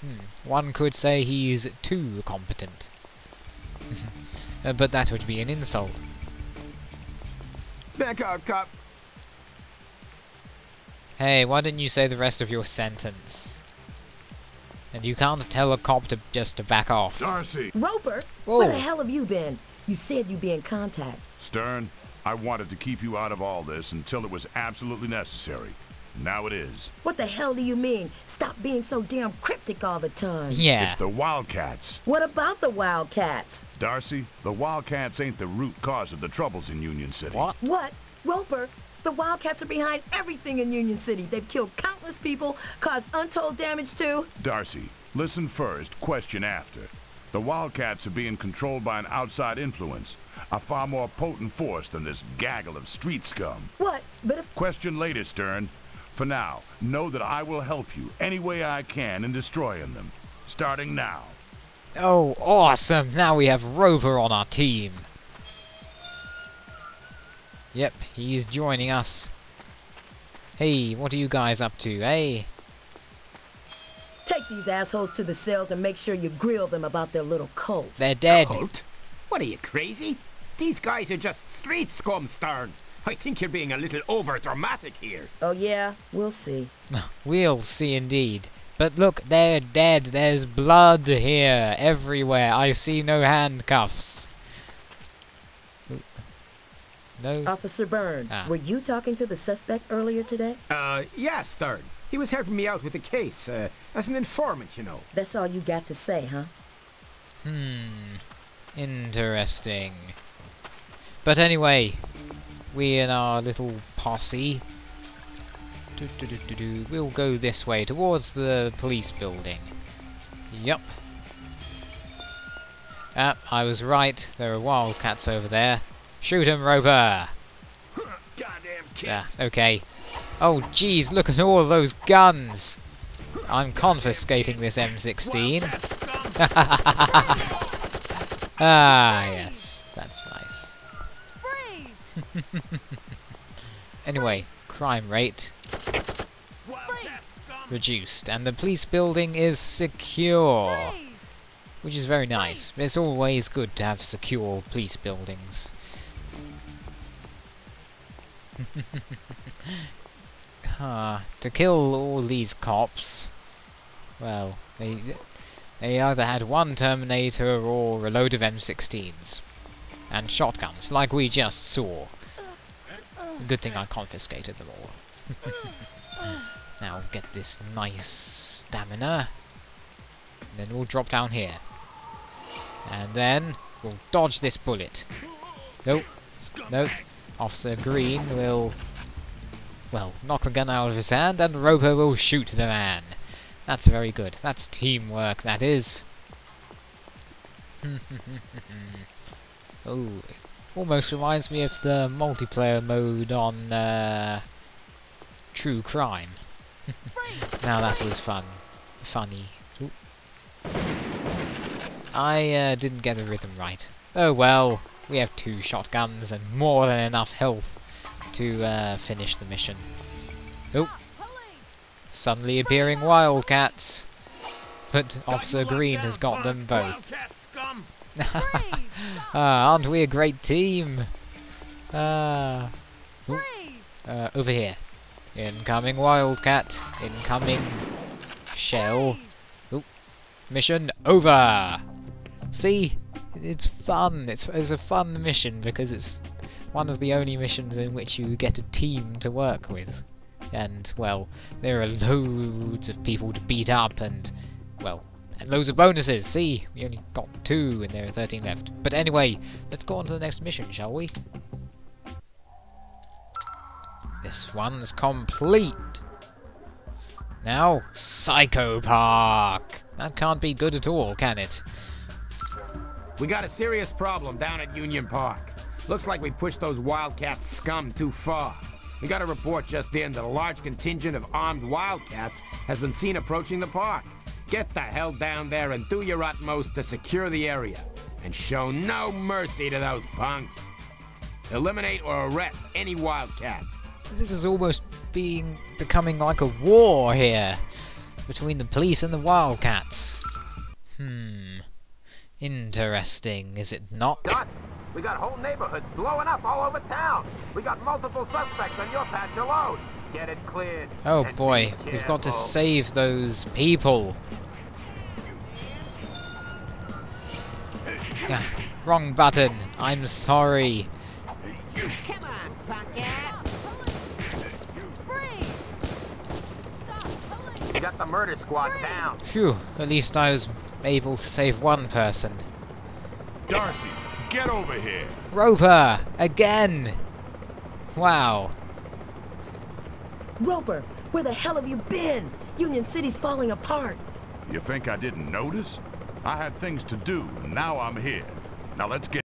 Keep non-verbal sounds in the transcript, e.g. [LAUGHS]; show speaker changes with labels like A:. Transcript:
A: Hmm. One could say he's too competent. [LAUGHS] Uh, but that would be an insult.
B: Back out, cop.
A: Hey, why didn't you say the rest of your sentence? And you can't tell a cop to just to back off.
C: D'arci!
D: Roper,
A: Whoa.
D: where the hell have you been? You said you'd be in contact.
C: Stern, I wanted to keep you out of all this until it was absolutely necessary. Now it is.
D: What the hell do you mean? Stop being so damn cryptic all the time.
A: Yeah.
C: It's the Wildcats.
D: What about the Wildcats?
C: D'arci, the Wildcats ain't the root cause of the troubles in Union City.
A: What?
D: What? Roper, the Wildcats are behind everything in Union City. They've killed countless people, caused untold damage to...
C: D'arci, listen first, question after. The Wildcats are being controlled by an outside influence, a far more potent force than this gaggle of street scum.
D: What? But if...
C: Question later, Stern. For now, know that I will help you any way I can in destroying them. Starting now.
A: Oh, awesome! Now we have Roper on our team. Yep, he's joining us. Hey, what are you guys up to, eh?
D: Take these assholes to the cells and make sure you grill them about their little cult.
A: They're dead.
B: Cult? What are you, crazy? These guys are just street scum, Stern. [LAUGHS] I think you're being a little over-dramatic here.
D: Oh yeah? We'll see. [LAUGHS]
A: We'll see indeed. But look, they're dead. There's blood here, everywhere. I see no handcuffs. No?
D: Officer Byrne,
A: Ah.
D: were you talking to the suspect earlier today?
B: Uh, yes, Stern. He was helping me out with the case, uh, as an informant, you know.
D: That's all you got to say, huh?
A: Hmm. Interesting. But anyway, we and our little posse. Do, do, do, do, do, we'll go this way towards the police building. Yup. Ah, I was right. There are wildcats over there. Shoot 'em, Roper!
B: Goddamn
A: Yeah, okay. Oh, jeez, look at all those guns! I'm confiscating this M16. [LAUGHS] ah, yes, that's nice. [LAUGHS] anyway, crime rate reduced, and the police building is secure, which is very nice. It's always good to have secure police buildings. [LAUGHS] Ah, to kill all these cops, well, they they either had one Terminator or a load of M16s. And shotguns, like we just saw. Good thing I confiscated them all. [LAUGHS] now get this nice stamina. Then we'll drop down here. And then we'll dodge this bullet. Nope. Nope. Officer Green will well, knock the gun out of his hand, and Roper will shoot the man. That's very good. That's teamwork, that is. [LAUGHS] oh, it almost reminds me of the multiplayer mode on uh, True Crime. [LAUGHS] now that was fun. Funny. Ooh. I uh, didn't get the rhythm right. Oh well, we have two shotguns and more than enough health to uh, finish the mission. Oh, suddenly appearing wildcats. But Officer Green has got them both. [LAUGHS] ah, aren't we a great team? Ah. Ooh, uh, over here. Incoming wildcat. Incoming shell. Ooh. Mission over! See? It's fun. It's, it's a fun mission because it's one of the only missions in which you get a team to work with. And, well, there are loads of people to beat up and, well, and loads of bonuses. See, we only got two and there are 13 left. But anyway, let's go on to the next mission, shall we? This one's complete. Now, Psycho Park. That can't be good at all, can it?
B: We got a serious problem down at Union Park. Looks like we pushed those Wildcat scum too far. We got a report just in that a large contingent of armed Wildcats has been seen approaching the park. Get the hell down there and do your utmost to secure the area. And show no mercy to those punks. Eliminate or arrest any Wildcats.
A: This is almost being becoming like a war here. between the police and the Wildcats. Hmm. Interesting, is it not?
B: Dust! We got whole neighborhoods blowing up all over town. We got multiple suspects on your patch alone. Get it cleared.
A: Oh boy, we've got to save those people. Yeah, wrong button. I'm sorry.
E: Come on, punk
B: got the murder squad down.
A: Phew, at least I was able to save one person.
C: D'arci, get over here.
A: Roper! Again! Wow.
D: Roper, where the hell have you been? Union City's falling apart.
C: You think I didn't notice? I had things to do, and now I'm here. Now let's get